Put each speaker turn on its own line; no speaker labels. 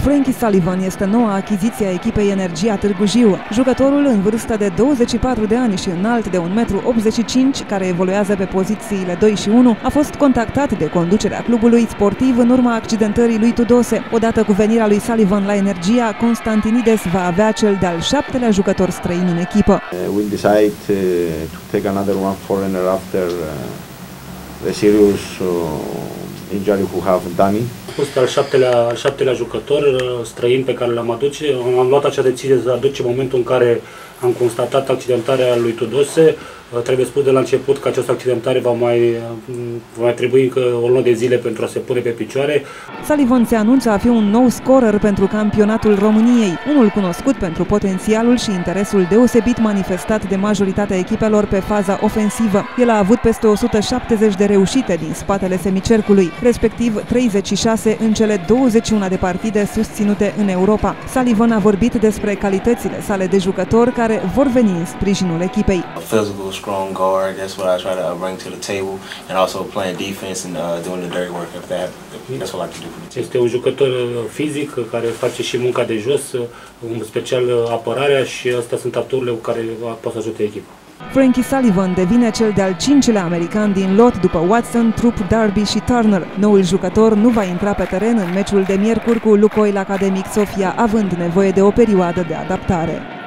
Frankie Sullivan este noua achiziție a echipei Energia Târgu Jiu. Jucătorul în vârstă de 24 de ani și înalt de 1,85 m, care evoluează pe pozițiile 2 și 1, a fost contactat de conducerea clubului sportiv în urma accidentării lui Tudose. Odată cu venirea lui Sullivan la Energia, Constantinides va avea cel de-al șaptelea jucător străin în echipă.
Uh, we'll decide uh, to take another one foreigner after uh, the serious uh, injury who have Dani.
A fost al șaptelea, al șaptelea jucător uh, străin pe care l-am aduce. Am luat acea decizie să aduce momentul în care am constatat accidentarea lui Tudose. Uh, Trebuie spus de la început că această accidentare va mai, uh, va mai trebui încă o lună de zile pentru a se pune pe picioare.
Sullivan se anunță a fi un nou scorer pentru campionatul României, unul cunoscut pentru potențialul și interesul deosebit manifestat de majoritatea echipelor pe faza ofensivă. El a avut peste 170 de reușite din spatele semicercului, respectiv 36 în cele 21 de partide susținute în Europa. Sullivan a vorbit despre calitățile sale de jucător care vor veni în sprijinul echipei.
physical, strong guard. That's what I try to uh, bring to the table, and also playing defense and uh, doing the dirty work. If that, that's what I like to do for the team.
Este un jucător uh, fizic uh, care face și munca de jos, uh, în special uh, apărarea și astea sunt aturile cu care uh, poate să ajute echipa.
Frankie Sullivan devine cel de-al cincilea american din lot după Watson, Trup, Darby și Turner. Noul jucător nu va intra pe teren în meciul de miercuri cu Lukoil Academic Sofia, având nevoie de o perioadă de adaptare.